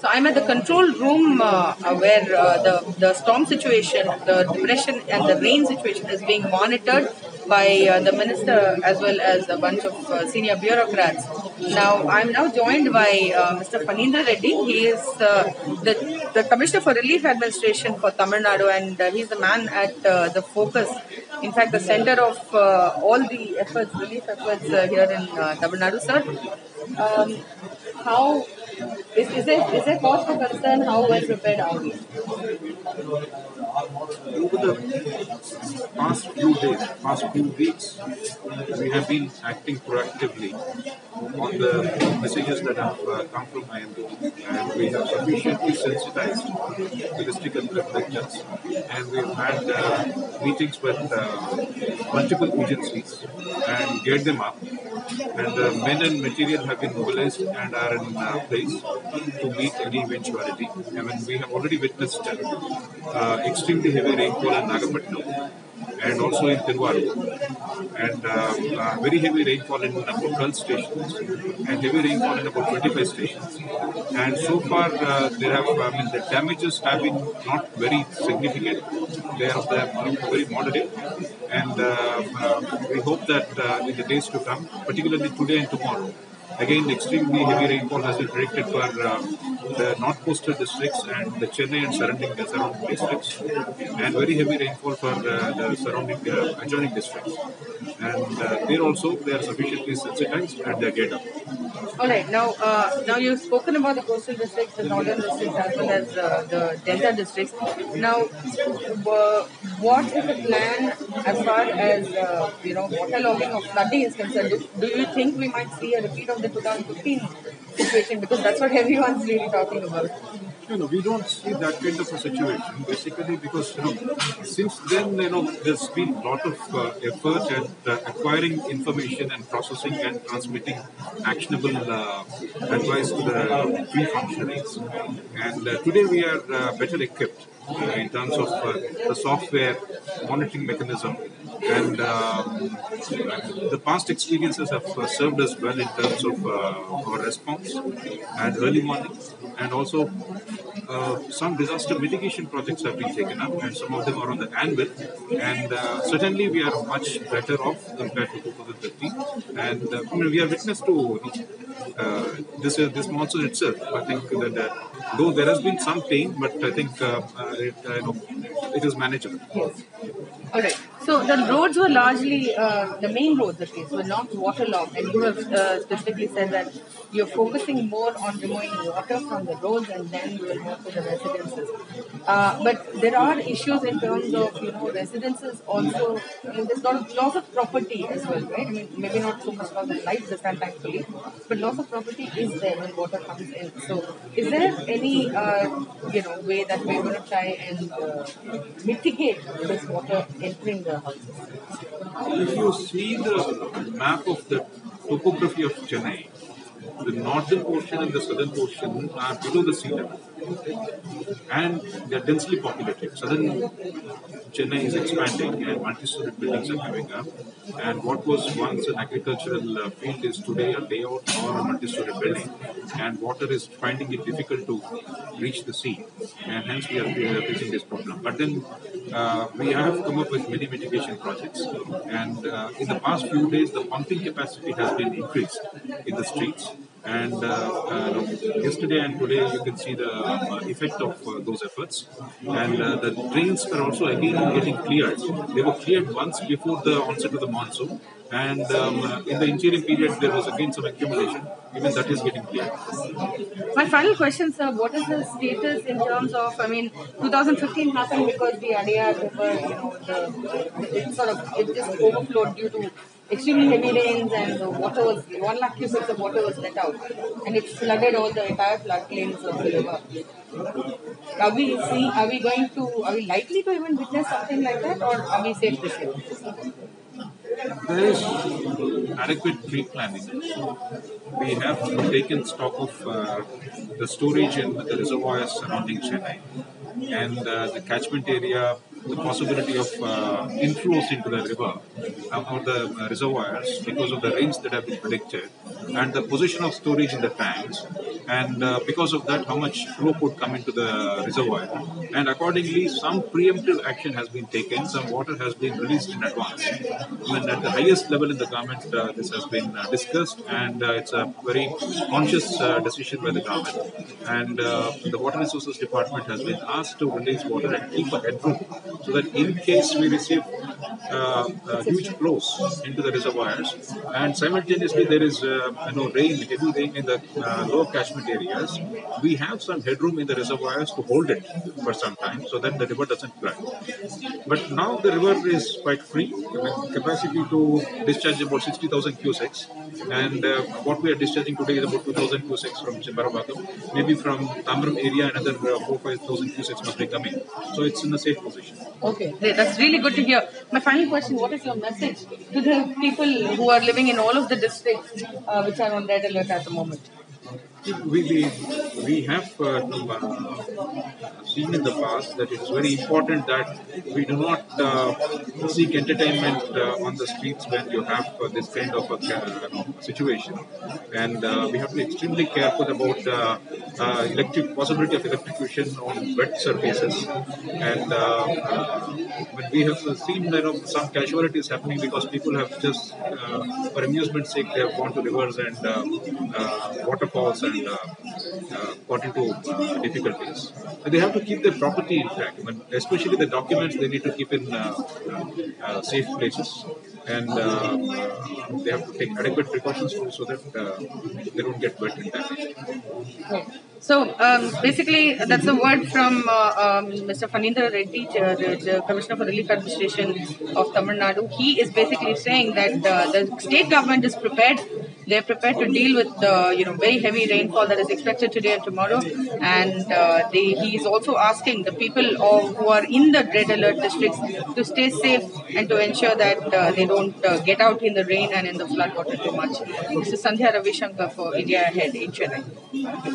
So I'm at the control room uh, where uh, the the storm situation, the depression and the rain situation is being monitored by uh, the minister as well as a bunch of uh, senior bureaucrats. Now I'm now joined by uh, Mr. Phanindra Reddy. He is uh, the the Commissioner for Relief Administration for Tamil Nadu, and he's the man at the focus. In fact, the center of all the efforts, relief efforts here in Tamil Nadu, sir. Um, how is, is there is there cause for concern? How well prepared are we? over the past few days, past few weeks, we have been acting proactively on the messages that have uh, come from IMD and we have sufficiently sensitized the district and and we've had uh, meetings with uh, multiple agencies and geared them up and the men and material have been mobilized and are in uh, place to meet any eventuality. I mean, we have already witnessed uh, extremely heavy rainfall in Nagapattinam and also in Tiruvallur and uh, uh, very heavy rainfall in about 12 stations and heavy rainfall in about 25 stations. And so far, uh, there have I mean the damages have been not very significant. They are very moderate, and uh, uh, we hope that uh, in the days to come, particularly today and tomorrow. Again, extremely heavy rainfall has been predicted for uh, the north coastal districts and the Chennai and surrounding the surrounding districts, and very heavy rainfall for uh, the surrounding uh, adjoining districts. And uh, there also they are sufficiently sensitized and they are geared up. All right. Now, uh, now you've spoken about the coastal districts, the northern districts, as well as uh, the delta districts. Now, uh, what is the plan as far as uh, you know waterlogging or flooding is concerned? Do, do you think we might see a repeat of the 2015 situation? Because that's what everyone's really talking about. You know, we don't see that kind of a situation basically because you know, since then you know there's been a lot of uh, effort at uh, acquiring information and processing and transmitting actionable uh, advice to the free functionaries. And uh, today we are uh, better equipped uh, in terms of uh, the software monitoring mechanism and um, the past experiences have uh, served us well in terms of uh, our response and early warning and also uh, some disaster mitigation projects have been taken up and some of them are on the anvil and uh, certainly we are much better off compared to 2015 and uh, I mean, we are witness to uh, this uh, this monsoon itself I think that uh, though there has been some pain but I think uh, uh, it, you know, it is manageable. Right. So the roads were largely uh, the main roads, at least, were not waterlogged, and you have uh, specifically said that you're focusing more on removing water from the roads, and then you will move to the residences. Uh, but there are issues in terms of you know residences also. I mean, there's lot of loss of property as well, right? I mean, maybe not so much loss of life this time, thankfully, but loss of property is there when water comes in. So, is there any uh, you know way that we're going to try and uh, mitigate this water entering the? If you see the map of the topography of Chennai, the northern portion and the southern portion are below the sea level and they are densely populated. Southern Chennai is expanding and multi-story buildings are coming up. And what was once an agricultural uh, field is today a layout or a multi-story building. And water is finding it difficult to reach the sea. And hence we are facing this problem. But then uh, we have come up with many mitigation projects. And uh, in the past few days, the pumping capacity has been increased in the streets. And uh, uh, yesterday and today, you can see the uh, effect of uh, those efforts. And the drains are also again getting cleared. They were cleared once before the onset of the monsoon. And um, in the interim period, there was again some accumulation. Even that is getting cleared. My final question, sir, what is the status in terms of, I mean, 2015 happened because the River, you know, the, it sort of, it just overflowed due to extremely heavy rains and the water was, one lakh cubics of water was let out and it flooded all the entire floodplains of the river. Are we see, are we going to, are we likely to even witness something like that or are we safe this year? There is adequate pre-planning. We have taken stock of uh, the storage in the reservoirs surrounding Chennai and uh, the catchment area, the possibility of uh, inflows into the river uh, or the uh, reservoirs because of the rains that have been predicted and the position of storage in the tanks. And uh, because of that, how much flow could come into the reservoir. And accordingly, some preemptive action has been taken, some water has been released in advance. When at the highest level in the government, uh, this has been uh, discussed, and uh, it's a very conscious uh, decision by the government. And uh, the Water Resources Department has been asked to release water and keep a headroom so that in case we receive huge flows into the reservoirs, and simultaneously there is you know rain, heavy rain in the lower catchment areas, we have some headroom in the reservoirs to hold it for some time so that the river doesn't flood. But now the river is quite free, capacity to discharge about 60,000 cusecs, and uh, what we are discharging today is about 2,000 cusecs from Chembarambakkam. Maybe from Tambaram area, another uh, 4 5,000 cusecs must be coming. So it's in a safe position. Okay. That's really good to hear. My final question What is your message to the people who are living in all of the districts uh, which are on red alert at the moment? We, we, we have uh, seen in the past that it's very important that we do not uh, seek entertainment uh, on the streets when you have uh, this kind of a uh, situation. And uh, we have to be extremely careful about electric possibility of electrocution on wet surfaces. And when we have seen you know, some casualties happening because people have just, for amusement sake, they have gone to rivers and waterfalls and uh, uh, got into uh, difficulties. And they have to keep their property intact, but especially the documents they need to keep in uh, safe places. And uh, uh, they have to take adequate precautions so that uh, they don't get wet and damaged. So um, basically, that's a word from um, Mr. Phanindra Reddy, the, Commissioner for Relief Administration of Tamil Nadu. He is basically saying that the state government is prepared. They're prepared to deal with the you know very heavy rainfall that is expected today and tomorrow. And uh, they, he is also asking the people of, who are in the red alert districts to stay safe and to ensure that uh, they don't uh, get out in the rain and in the flood water too much. This is Sandhya Ravishankar for India Ahead in Chennai.